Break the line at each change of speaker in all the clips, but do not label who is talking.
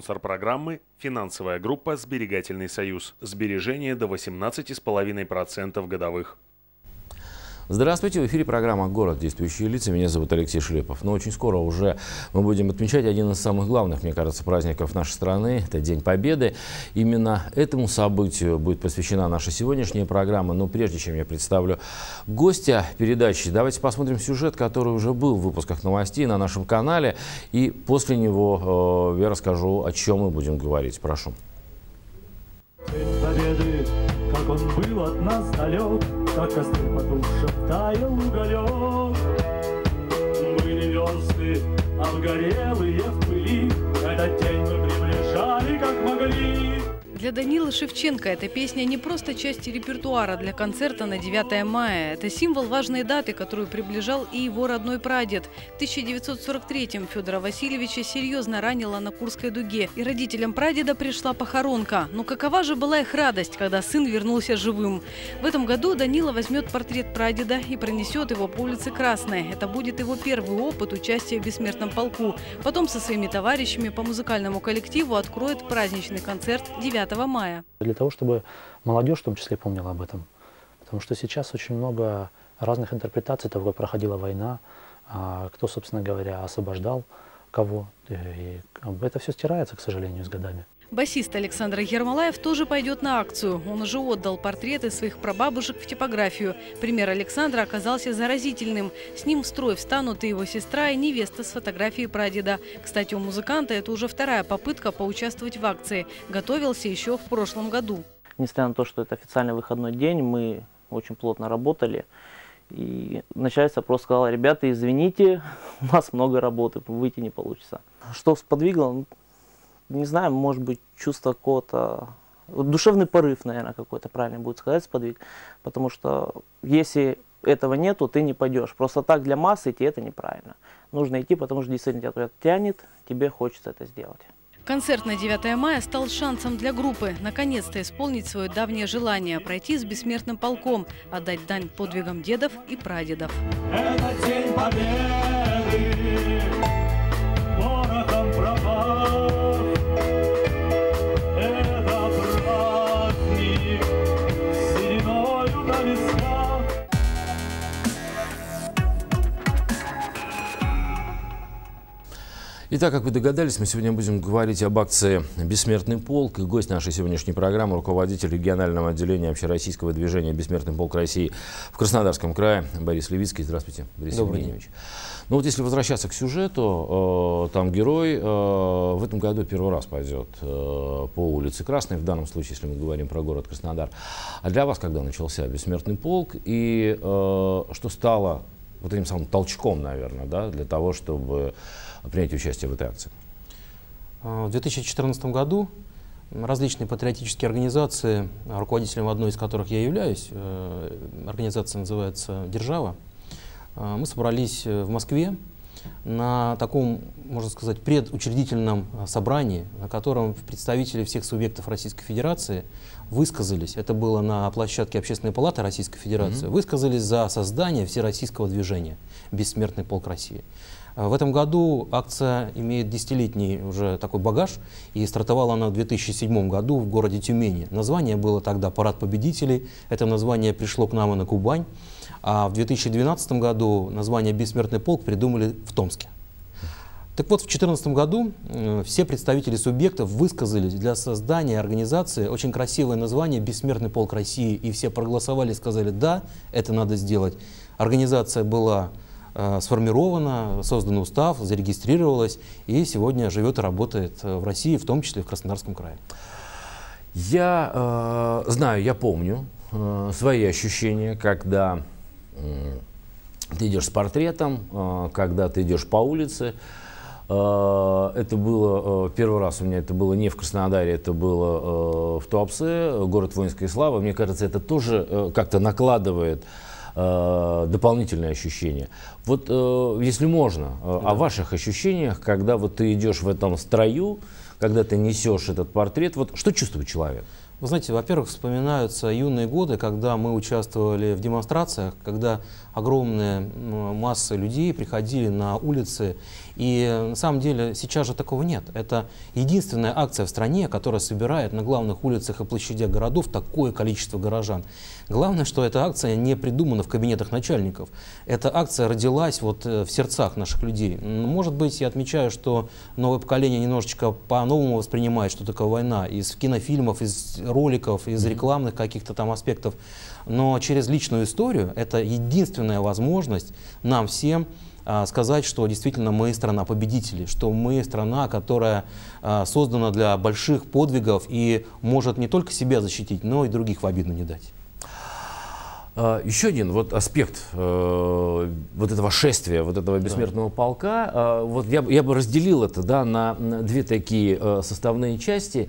Спонсор программы – финансовая группа «Сберегательный союз». Сбережение до 18,5% годовых.
Здравствуйте, в эфире программа «Город. Действующие лица». Меня зовут Алексей Шлепов. Но очень скоро уже мы будем отмечать один из самых главных, мне кажется, праздников нашей страны. Это День Победы. Именно этому событию будет посвящена наша сегодняшняя программа. Но прежде чем я представлю гостя передачи, давайте посмотрим сюжет, который уже был в выпусках новостей на нашем канале. И после него э, я расскажу, о чем мы будем говорить. Прошу.
Победы, как он был от нас далек, как костры потухших таял уголек. Были версты обгорелые в пыли, Этот день мы приближали, как могли.
Для Данила Шевченко эта песня не просто часть репертуара для концерта на 9 мая. Это символ важной даты, которую приближал и его родной прадед. В 1943-м Федора Васильевича серьезно ранило на Курской дуге, и родителям прадеда пришла похоронка. Но какова же была их радость, когда сын вернулся живым? В этом году Данила возьмет портрет прадеда и пронесет его по улице Красной. Это будет его первый опыт участия в бессмертном полку. Потом со своими товарищами по музыкальному коллективу откроет праздничный концерт 9 мая.
Для того, чтобы молодежь в том числе помнила об этом. Потому что сейчас очень много разных интерпретаций того, как проходила война, а, кто, собственно говоря, освобождал кого. И это все стирается, к сожалению, с годами.
Басист Александр Ермолаев тоже пойдет на акцию. Он уже отдал портреты своих прабабушек в типографию. Пример Александра оказался заразительным. С ним в строй встанут и его сестра, и невеста с фотографией прадеда. Кстати, у музыканта это уже вторая попытка поучаствовать в акции. Готовился еще в прошлом году.
Несмотря на то, что это официальный выходной день, мы очень плотно работали. И начальство просто сказало, ребята, извините, у нас много работы, выйти не получится. Что сподвигло? Не знаю, может быть, чувство какого-то, душевный порыв, наверное, какой-то правильно будет сказать, сподвиг. Потому что если этого нету, ты не пойдешь. Просто так для массы идти это неправильно. Нужно идти, потому что действительно тебя тянет, тебе хочется это сделать.
Концерт на 9 мая стал шансом для группы наконец-то исполнить свое давнее желание – пройти с бессмертным полком, отдать дань подвигам дедов и прадедов.
Это день победы,
Итак, как вы догадались, мы сегодня будем говорить об акции «Бессмертный полк». И гость нашей сегодняшней программы – руководитель регионального отделения общероссийского движения «Бессмертный полк России» в Краснодарском крае Борис Левицкий. Здравствуйте, Борис
Добрый
Евгеньевич. Ну вот если возвращаться к сюжету, э, там герой э, в этом году первый раз пойдет э, по улице Красной, в данном случае, если мы говорим про город Краснодар. А для вас когда начался «Бессмертный полк» и что стало вот этим самым толчком, наверное, да, для того, чтобы принять участие в этой акции?
А, В 2014 году различные патриотические организации, руководителем одной из которых я являюсь, э, организация называется «Держава», а, мы собрались э, в Москве на таком, можно сказать, предучредительном собрании, на котором представители всех субъектов Российской Федерации высказались, это было на площадке Общественной палаты Российской Федерации, высказались за создание всероссийского движения «Бессмертный полк России». А В этом году акция имеет десятилетний уже такой багаж, и стартовала она в 2007 году в городе Тюмени. Название было тогда «Парад победителей», это название пришло к нам и на Кубань, а в 2012 году название «Бессмертный полк» придумали в Томске. Так вот, в 2014 году э, все представители субъектов высказались для создания организации очень красивое название «Бессмертный полк России», и все проголосовали и сказали «да, это надо сделать». Организация была сформирована, создан устав, зарегистрировалась и сегодня живет и работает э, в России, в том числе в Краснодарском крае.
Я э, знаю, я помню э, свои ощущения, когда м, ты идешь с портретом, э, когда ты идешь по улице. Э, это было э, первый раз у меня, это было не в Краснодаре, это было э, в Туапсе, город воинской славы. Мне кажется, это тоже э, как-то накладывает э, дополнительные ощущения. Вот э, если можно, э, о ваших ощущениях, когда вот ты идешь в этом строю, когда ты несешь этот портрет, вот что чувствует человек?
Вы знаете, во-первых, вспоминаются юные годы, когда мы участвовали в демонстрациях, когда огромные массы людей приходили на улицы. И на самом деле сейчас же такого нет. Это единственная акция в стране, которая собирает на главных улицах и площадях городов такое количество горожан. Главное, что эта акция не придумана в кабинетах начальников. Эта акция родилась вот э, в сердцах наших людей. Может быть, я отмечаю, что новое поколение немножечко по-новому воспринимает, что такое война. Из кинофильмов, из роликов, из рекламных каких-то там аспектов. Но через личную историю это единственная возможность нам всем сказать, что действительно мы страна победителей, что мы страна, которая а, создана для больших подвигов и может не только себя защитить, но и других в обиду не дать.
А, еще один вот аспект э, вот этого шествия, вот этого бессмертного да. полка, э, вот я, я бы разделил это да, на, на две такие э, составные части.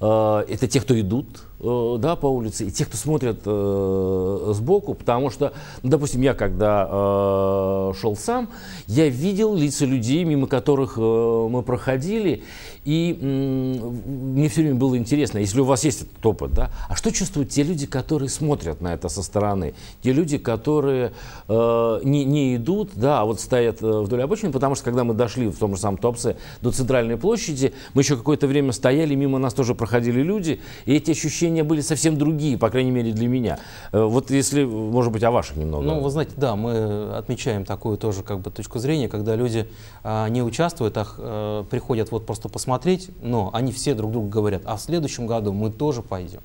Э, это те, кто идут э, да, по улице, и те, кто смотрят э, сбоку, потому что, ну, допустим, я когда э, шел сам, я видел лица людей, мимо которых э, мы проходили, и мне все время было интересно, если у вас есть этот опыт, да, а что чувствуют те люди, которые смотрят на это со стороны? Те люди, которые э, не, не идут, да, а вот стоят э, вдоль обочины, потому что когда мы дошли в том же самом Топсе до центральной площади, мы еще какое-то время стояли, мимо нас тоже проходили люди, и эти ощущения были совсем другие, по крайней мере для меня. Э, вот если, может быть, о ваших немного.
Ну, вы знаете, да, мы отмечаем такую тоже как бы точку зрения, когда люди а, не участвуют, а, приходят вот просто посмотреть, посмотреть, но они все друг другу говорят, а в следующем году мы тоже пойдем.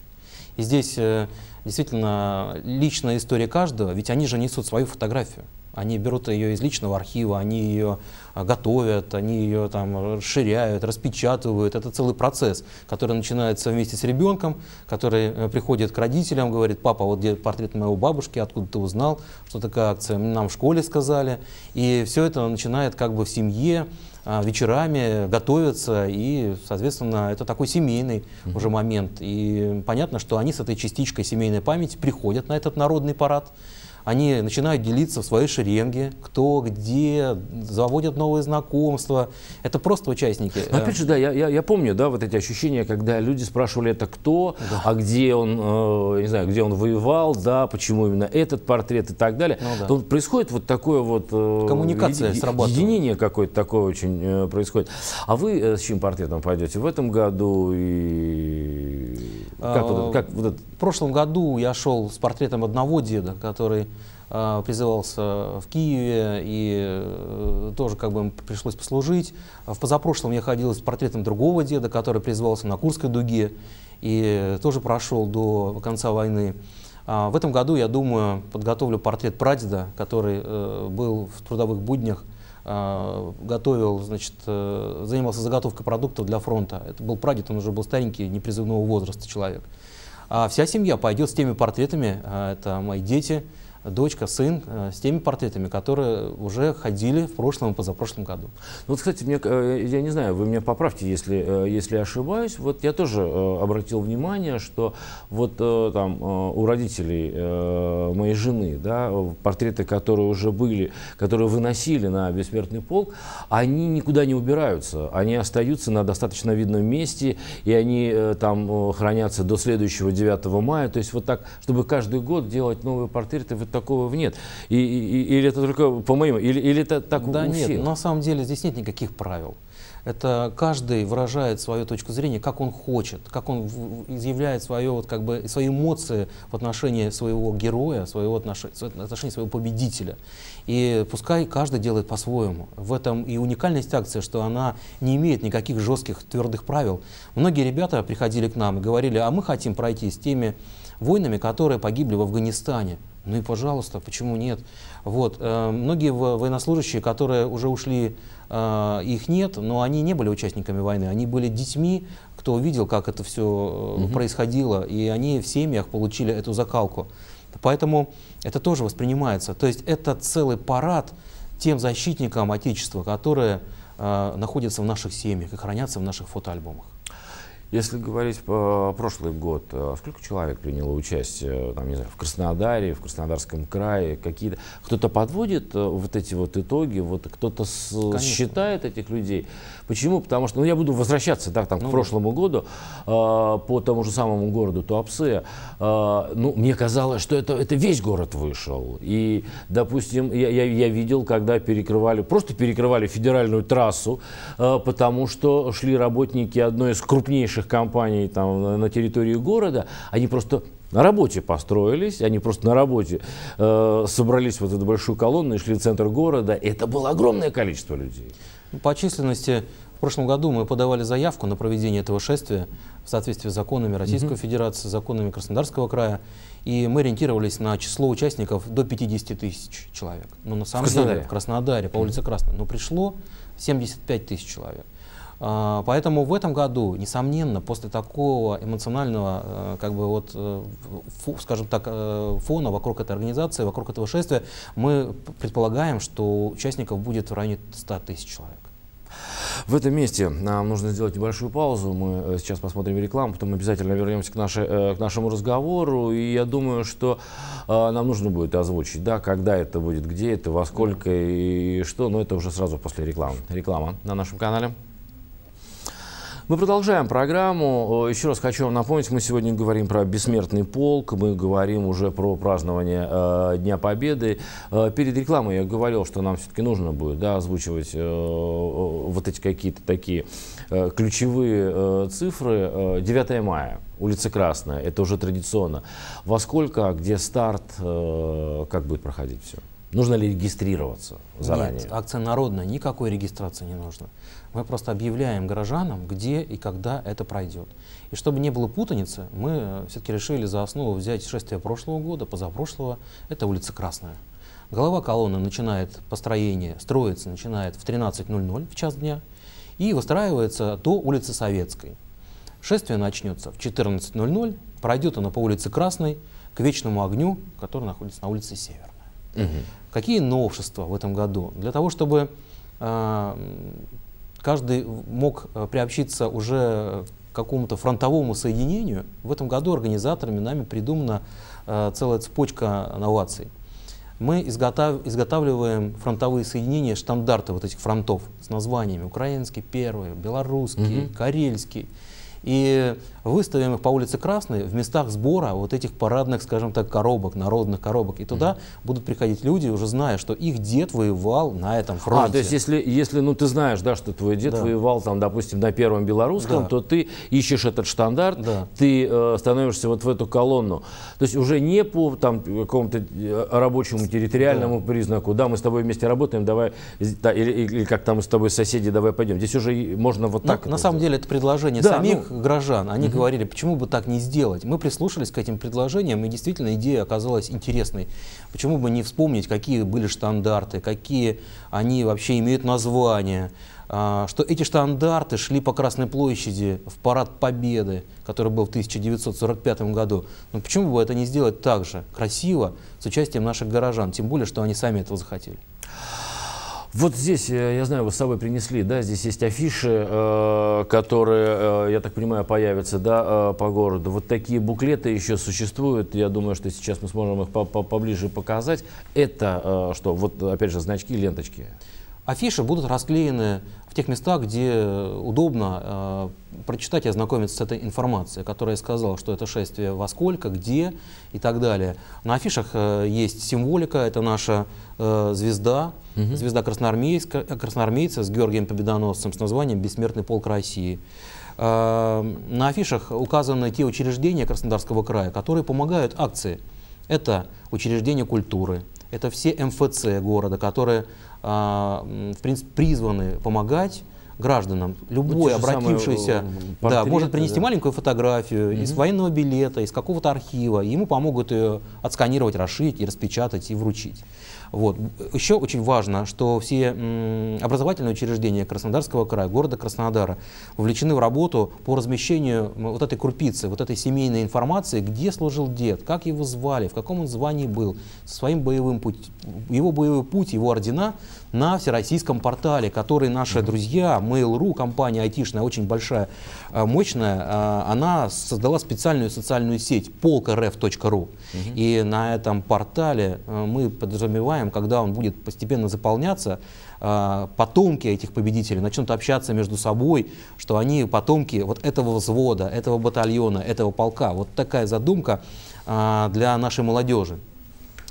И здесь э, действительно личная история каждого, ведь они же несут свою фотографию. Они берут ее из личного архива, они ее а, готовят, они ее там расширяют, распечатывают. Это целый процесс, который начинается вместе с ребенком, который э, приходит к родителям, говорит, папа, вот где портрет моего бабушки, откуда ты узнал, что такая акция, нам в школе сказали. И все это начинает как бы в семье, вечерами готовятся, и, соответственно, это такой семейный mm-hmm. уже момент. И понятно, что они с этой частичкой семейной памяти приходят на этот народный парад, они начинают делиться в своей шеренге, кто где, заводят новые знакомства. Это просто участники.
Но, опять же, да, я, я, я помню, да, вот эти ощущения, когда люди спрашивали, это кто, да. а где он, э, не знаю, где он воевал, да, почему именно этот портрет и так далее. Ну, да. То происходит вот такое вот...
Э, Коммуникация еди, срабатывает.
Единение какое-то такое очень э, происходит. А вы э, с чьим портретом пойдете в этом году и...
Как, а, вот, как вот это? В прошлом году я шел с портретом одного деда, который а, призывался в Киеве и э, тоже как бы пришлось послужить. В позапрошлом я ходил с портретом другого деда, который призывался на Курской дуге и тоже прошел до конца войны. А в этом году, я думаю, подготовлю портрет прадеда, который э, был в трудовых буднях а, готовил, значит, э, занимался заготовкой продуктов для фронта. Это был прадед, он уже был старенький, непризывного возраста человек. А вся семья пойдет с теми портретами, а, это мои дети, дочка, сын э, с теми портретами, которые уже ходили в прошлом и позапрошлом году.
Ну, вот, кстати, мне, э, я не знаю, вы меня поправьте, если, э, если ошибаюсь. Вот я тоже обратил внимание, что вот там у родителей моей жены, да, портреты, которые уже были, которые выносили на бессмертный полк, они никуда не убираются. Они остаются на достаточно видном месте, и они там хранятся до следующего 9 мая. То есть вот так, чтобы каждый год делать новые портреты, такого нет. И, и, или это только по моему, или, или это так
да
у
нет,
всех?
на самом деле здесь нет никаких правил. Это каждый выражает свою точку зрения, как он хочет, как он изъявляет свое, вот, как бы, свои эмоции в отношении своего героя, своего отношения, в отношении своего победителя. И пускай каждый делает по-своему. В этом и уникальность акции, что она не имеет никаких жестких, твердых правил. Многие ребята приходили к нам и говорили, а мы хотим пройти с теми воинами, которые погибли в Афганистане. Ну и пожалуйста, почему нет? Вот, э, многие военнослужащие, которые уже ушли, э, их нет, но они не были участниками войны, они были детьми, кто увидел, как это все угу. происходило, и они в семьях получили эту закалку. Поэтому это тоже воспринимается. То есть это целый парад тем защитникам Отечества, которые э, находятся в наших семьях и хранятся в наших фотоальбомах.
Если говорить по прошлый год, э, сколько человек приняло участие, там, не знаю, в Краснодаре, в Краснодарском крае, какие-то, кто-то подводит э, вот эти вот итоги, вот кто-то с- считает этих людей. Почему? Потому что, ну, я буду возвращаться, да, там, к прошлому году, э, по тому же самому городу Туапсе, э, ну, мне казалось, что это, это весь город вышел. И, допустим, я, я, я видел, когда перекрывали, просто перекрывали федеральную трассу, э, потому что шли работники одной из крупнейших компаний там, на- территории города, они просто на работе построились, они просто на работе э, собрались в вот эту большую колонну и шли в центр города. И это было огромное количество людей.
Ну, По численности в прошлом году мы подавали заявку на проведение этого шествия в соответствии с законами Российской Федерации, законами Краснодарского края. И мы ориентировались на число участников до 50 тысяч человек. Но на самом
Краснодаре?
деле в Краснодаре, по улице Красной. Но пришло 75 тысяч человек. А, Поэтому в этом году, несомненно, после такого эмоционального, э, как бы вот, э, фу- скажем так, э, фона вокруг этой организации, вокруг этого шествия, мы предполагаем, что участников будет в районе 100 тысяч человек.
В этом месте нам нужно сделать небольшую паузу. Мы сейчас посмотрим рекламу, потом обязательно вернемся к, нашей, к нашему разговору. И я думаю, что нам нужно будет озвучить, да, когда это будет, где это, во сколько и что. Но это уже сразу после рекламы. Реклама на нашем канале. Мы продолжаем программу. Еще раз хочу вам напомнить, мы сегодня говорим про бессмертный полк, мы говорим уже про празднование э, Дня Победы. Э, перед рекламой я говорил, что нам все-таки нужно будет да, озвучивать э, э, вот эти какие-то такие э, ключевые э, цифры. Э, 9 мая, улица Красная, это уже традиционно. Во сколько, где старт, э, как будет проходить все? Нужно ли регистрироваться заранее?
Нет, акция народная, никакой регистрации не нужно. Мы просто объявляем горожанам, где и когда это пройдет. И чтобы не было путаницы, мы все-таки решили за основу взять шествие прошлого года, позапрошлого. Это улица Красная. Голова колонны начинает построение, строится, начинает в 13.00 в час дня и выстраивается до улицы Советской. Шествие начнется в 14.00, пройдет оно по улице Красной к вечному огню, который находится на улице Северная.
Мгм.
Какие новшества в этом году? Для того, чтобы э, каждый мог э, приобщиться уже к какому-то фронтовому соединению, в этом году организаторами нами придумана э, целая цепочка новаций. Мы изготав- изготавливаем фронтовые соединения, стандарты вот этих фронтов с названиями украинский, первый, белорусский, карельский. И выставим их по улице Красной в местах сбора вот этих парадных, скажем так, коробок, народных коробок. И туда будут приходить люди, уже зная, что их дед воевал на этом фронте.
А, то есть если, если ну, ты знаешь, да, что твой дед
Да.
воевал, там, допустим, на Первом Белорусском,
Да.
то ты ищешь этот штандарт,
Да.
ты э, становишься вот в эту колонну. То есть уже не по там, какому-то э, рабочему территориальному признаку, да, мы с тобой вместе работаем, давай, да, или, или как там мы с тобой соседи, давай пойдем. Здесь уже можно вот
Ну,
так.
на
это
самом деле это предложение
Да,
самих
ну.
Горожан. Они говорили, почему бы так не сделать. Мы прислушались к этим предложениям, и действительно идея оказалась интересной. Почему бы не вспомнить, какие были штандарты, какие они вообще имеют название, а, что эти штандарты шли по Красной площади в парад Победы, который был в 1945 году. Но почему бы это не сделать так же, красиво, с участием наших горожан, тем более, что они сами этого захотели.
Вот здесь, э, я знаю, вы с собой принесли, да, здесь есть афиши, э, которые, э, я так понимаю, появятся, да, по городу. Вот такие буклеты еще существуют, я думаю, что сейчас мы сможем их по- по- поближе показать. Это что, вот опять же значки, ленточки.
Афиши будут расклеены в тех местах, где удобно э, прочитать и ознакомиться с этой информацией, которая сказала, что это шествие во сколько, где и так далее. На афишах э, есть символика, это наша э, звезда, звезда красноармейска, э, красноармейца с Георгием Победоносцем с названием «Бессмертный полк России». Э, На афишах указаны те учреждения Краснодарского края, которые помогают акции. Это учреждения культуры, это все МФЦ города, которые, в принципе, призваны помогать гражданам. Любой
самые,
обратившийся
э,
да, может принести
да.
маленькую фотографию из военного билета, из какого-то архива, и ему помогут ее отсканировать, расширить и распечатать и вручить. Вот. Еще очень важно, что все образовательные учреждения Краснодарского края, города Краснодара, вовлечены в работу по размещению вот этой крупицы, вот этой семейной информации, где служил дед, как его звали, в каком он звании был, со своим боевым путь, его боевой путь, его ордена на всероссийском портале, который наши друзья, Mail.ru, компания айтишная, очень большая, э, мощная, э, она создала специальную социальную сеть polkrf.ru. Угу. И на этом портале э, мы подразумеваем, когда он будет постепенно заполняться, потомки этих победителей начнут общаться между собой, что они потомки вот этого взвода, этого батальона, этого полка. Вот такая задумка для нашей молодежи.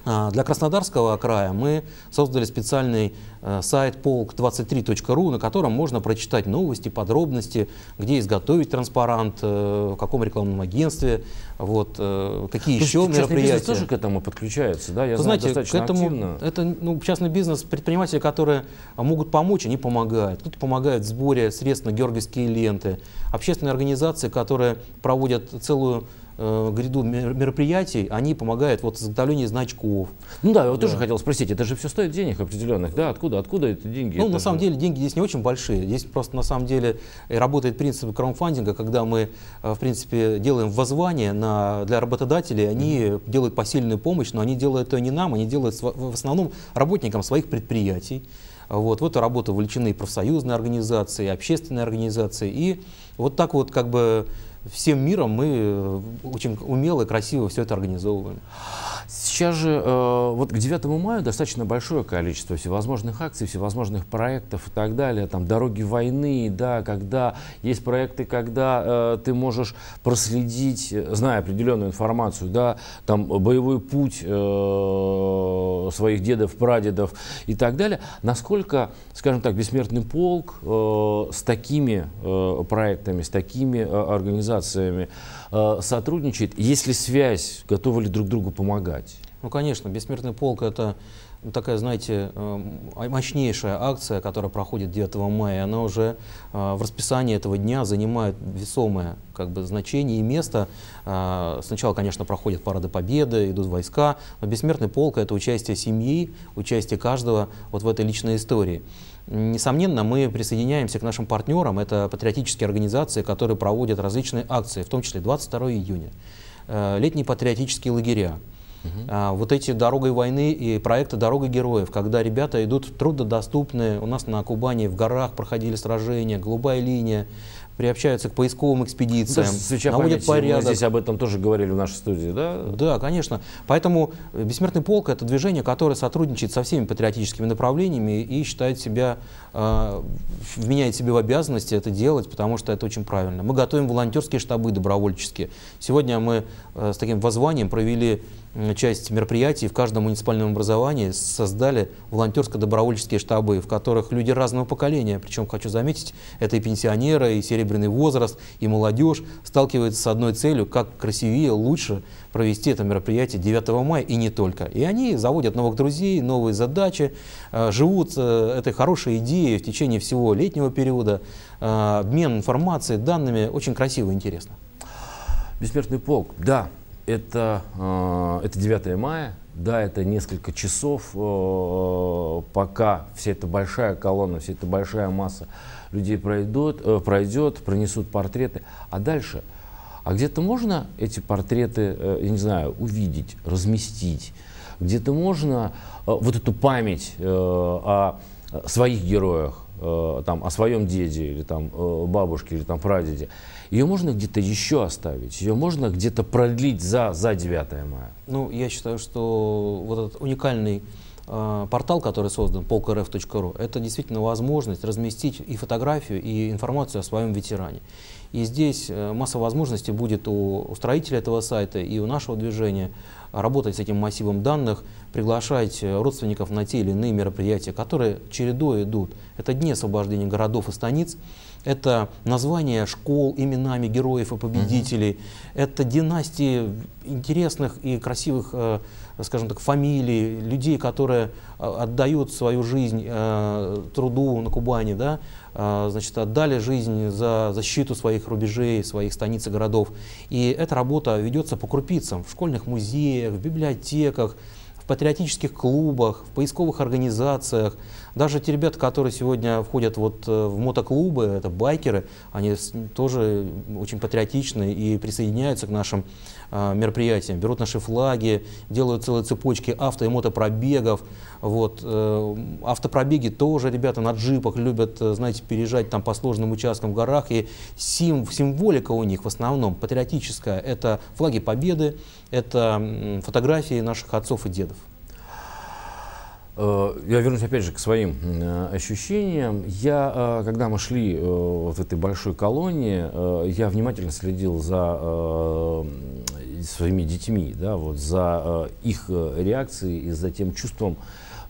А, для Краснодарского края мы создали специальный э, сайт polk23.ru, на котором можно прочитать новости, подробности, где изготовить транспарант, э, в каком рекламном агентстве, вот, э, какие То еще мероприятия.
бизнес тоже к этому подключается, да?
Я Вы знаю, знаете, к этому, активно. это ну, частный бизнес, предприниматели, которые могут помочь, они помогают. Кто-то помогает в сборе средств на георгиевские ленты. Общественные организации, которые проводят целую гряду мероприятий, они помогают вот в изготовлении значков.
Ну да, я вот да. тоже хотел спросить, это же все стоит денег определенных, да? Откуда, откуда эти деньги?
Ну,
это
на же... самом деле, деньги здесь не очень большие. Здесь просто на самом деле работает принцип краудфандинга, когда мы, э, в принципе, делаем воззвание на, для работодателей, они mm-hmm. делают посильную помощь, но они делают это не нам, они делают в основном работникам своих предприятий. Вот, в эту работу вовлечены и профсоюзные организации, и общественные организации. И вот так вот как бы всем миром мы э, очень умело и красиво все это организовываем.
Сейчас же э, вот к 9 мая достаточно большое количество всевозможных акций, всевозможных проектов и так далее. Там дороги войны, да, когда есть проекты, когда э, ты можешь проследить, зная определенную информацию, да, там боевой путь э, своих дедов, прадедов и так далее. Насколько, скажем так, бессмертный полк э, с такими э, проектами, с такими э, организациями э, сотрудничает? Есть ли связь? Готовы ли друг другу помогать?
Ну, конечно, «Бессмертный полк» — это такая, знаете, э, мощнейшая акция, которая проходит 9 мая. Она уже э, в расписании этого дня занимает весомое как бы, значение и место. Э, сначала, конечно, проходят парады победы, идут войска, но «Бессмертный полк» — это участие семьи, участие каждого вот в этой личной истории. Несомненно, мы присоединяемся к нашим партнерам. Это патриотические организации, которые проводят различные акции, в том числе 22 июня, летние патриотические лагеря, Угу. А, вот эти «Дорогой войны» и проекты «Дорога героев», когда ребята идут труднодоступные, у нас на Кубани в горах проходили сражения, голубая линия, приобщаются к поисковым экспедициям,
да, наводят порядок. Мы здесь об этом тоже говорили в нашей студии, да?
Да, конечно. Поэтому «Бессмертный полк» — это движение, которое сотрудничает со всеми патриотическими направлениями и считает себя, э, вменяет себе в обязанности это делать, потому что это очень правильно. Мы готовим волонтерские штабы добровольческие. Сегодня мы э, с таким воззванием провели часть мероприятий в каждом муниципальном образовании создали волонтерско-добровольческие штабы, в которых люди разного поколения, причем, хочу заметить, это и пенсионеры, и серебряный возраст, и молодежь сталкиваются с одной целью, как красивее, лучше провести это мероприятие 9 мая. И не только. И они заводят новых друзей, новые задачи, э, живут э, этой хорошей идеей в течение всего летнего периода, э, обмен информацией, данными, очень красиво и интересно.
Бессмертный полк, да, это, э, это 9 мая, да, это несколько часов, э, пока вся эта большая колонна, вся эта большая масса людей пройдет, э, пройдет, пронесут портреты. А дальше, а где-то можно эти портреты, я не знаю, увидеть, разместить? Где-то можно вот эту память о своих героях, там, о своем деде или там, бабушке или там, прадеде, ее можно где-то еще оставить, ее можно где-то продлить за, за 9 мая.
Ну, я считаю, что вот этот уникальный э, портал, который создан, polkrf.ru, это действительно возможность разместить и фотографию, и информацию о своем ветеране. И здесь э, масса возможностей будет у строителя этого сайта и у нашего движения работать с этим массивом данных, приглашать э, родственников на те или иные мероприятия, которые чередой идут. Это дни освобождения городов и станиц, это название школ именами героев и победителей, угу. это династии интересных и красивых, э, скажем так, фамилий, людей, которые э, отдают свою жизнь труду на Кубани, да, значит, отдали жизнь за защиту своих рубежей, своих станиц и городов. И эта работа ведется по крупицам в школьных музеях, в библиотеках, в патриотических клубах, в поисковых организациях. Даже те ребята, которые сегодня входят вот э, в мотоклубы, это байкеры, они тоже очень патриотичны и присоединяются к нашим э, мероприятиям, берут наши флаги, делают целые цепочки авто и мотопробегов. Вот. Э, автопробеги тоже ребята на джипах любят, э, знаете, переезжать там по сложным участкам в горах. И сим, символика у них в основном патриотическая. Это флаги победы, это фотографии наших отцов и дедов.
Э, я вернусь опять же к своим э, ощущениям. Я, э, когда мы шли вот в этой большой колонии, я внимательно следил за своими детьми, да, вот, за их реакцией и за тем чувством,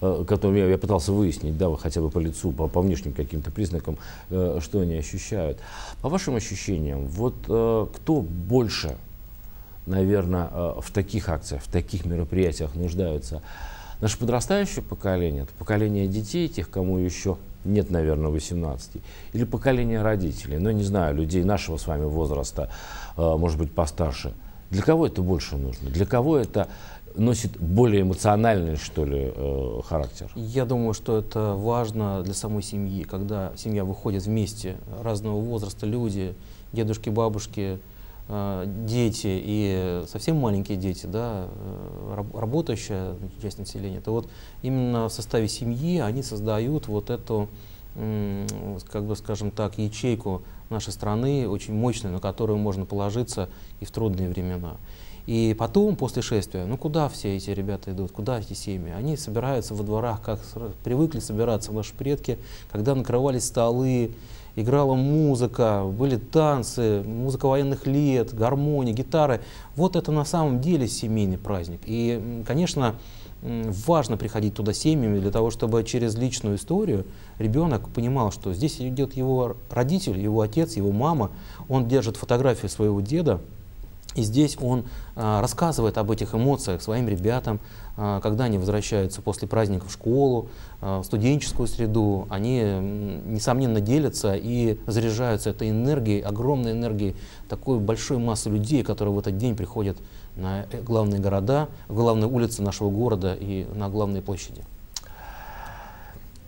которым я, пытался выяснить, да, хотя бы по лицу, по, по внешним каким-то признакам, что они ощущают. По вашим ощущениям, вот кто больше, наверное, в таких акциях, в таких мероприятиях нуждаются? Наше подрастающее поколение, это поколение детей, тех, кому еще нет, наверное, 18, или поколение родителей, ну, не знаю, людей нашего с вами возраста, э, может быть, постарше. Для кого это больше нужно? Для кого это носит более эмоциональный, что ли, э, характер?
Я думаю, что это важно для самой семьи, когда семья выходит вместе, разного возраста люди, дедушки, бабушки, дети и совсем маленькие дети, да, э, работающая часть населения, то вот именно в составе семьи они создают вот эту, как бы скажем так, ячейку нашей страны, очень мощную, на которую можно положиться и в трудные времена. И потом, после шествия, ну куда все эти ребята идут, куда эти семьи? Они собираются во дворах, как привыкли собираться наши предки, когда накрывались столы, играла музыка, были танцы, музыка военных лет, гармония, гитары. Вот это на самом деле семейный праздник. И, конечно, важно приходить туда семьями для того, чтобы через личную историю ребенок понимал, что здесь идет его родитель, его отец, его мама, он держит фотографию своего деда, и здесь он а, рассказывает об этих эмоциях своим ребятам, а, когда они возвращаются после праздника в школу, а, в студенческую среду, они, несомненно, делятся и заряжаются этой энергией, огромной энергией такой большой массы людей, которые в этот день приходят на э, главные города, главные улицы нашего города и на главные площади.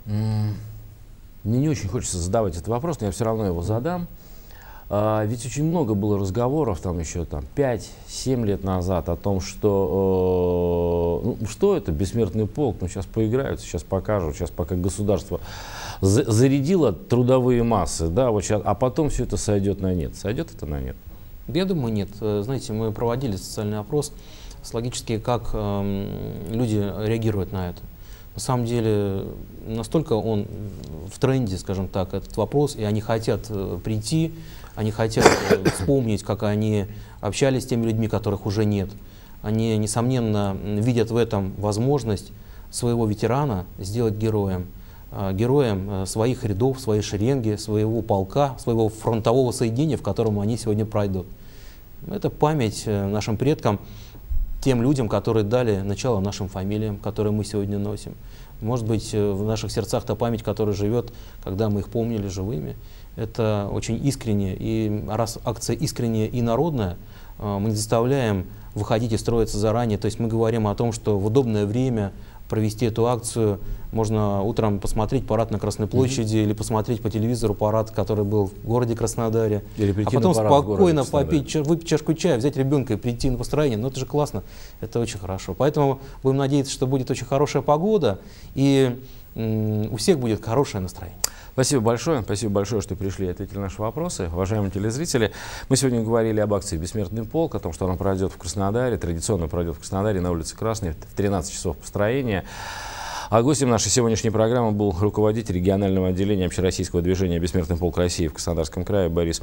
Мне не очень хочется задавать этот вопрос, но я все равно его задам. А, ведь очень много было разговоров там еще там, 5-7 лет назад о том, что э, ну, что это бессмертный полк, ну сейчас поиграют, сейчас покажут, сейчас пока государство за зарядило трудовые массы, да, вот сейчас, а потом все это сойдет на нет. Сойдет это на нет?
Я думаю, нет. Э, знаете, мы проводили социальный опрос логически, как э, люди реагируют на это. На самом деле, настолько он в тренде, скажем так, этот вопрос, и они хотят э, прийти, они хотят э, вспомнить, как они общались с теми людьми, которых уже нет. Они, несомненно, видят в этом возможность своего ветерана сделать героем. Э, героем э, своих рядов, своей шеренги, своего полка, своего фронтового соединения, в котором они сегодня пройдут. Это память нашим предкам, тем людям, которые дали начало нашим фамилиям, которые мы сегодня носим. Может быть, в наших сердцах та память, которая живет, когда мы их помнили живыми. Это очень искренне. И раз акция искренняя и народная, э, мы не заставляем выходить и строиться заранее. То есть мы говорим о том, что в удобное время провести эту акцию. Можно утром посмотреть парад на Красной площади mm-hmm. или посмотреть по телевизору парад, который был в городе Краснодаре. Или а потом спокойно попить, выпить чашку чая, взять ребенка и прийти на построение. Ну это же классно, это очень хорошо. Поэтому будем надеяться, что будет очень хорошая погода и у всех будет хорошее настроение.
Спасибо большое. Спасибо большое, что пришли и ответили на наши вопросы. Уважаемые телезрители, мы сегодня говорили об акции «Бессмертный полк», о том, что она пройдет в Краснодаре, традиционно пройдет в Краснодаре на улице Красной в 13 часов построения. А гостем нашей сегодняшней программы был руководитель регионального отделения общероссийского движения «Бессмертный полк России» в Краснодарском крае Борис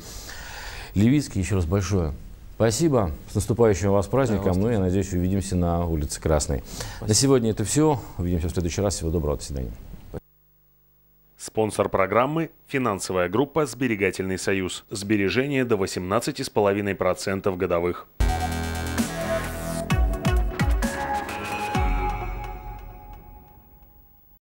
Левицкий. Еще раз большое Спасибо. С наступающим вас праздником. Да, ну, я надеюсь, увидимся на улице Красной. Спасибо. На сегодня это все. Увидимся в следующий раз. Всего доброго. До свидания.
Спонсор программы – финансовая группа «Сберегательный союз». Сбережения до 18,5% годовых.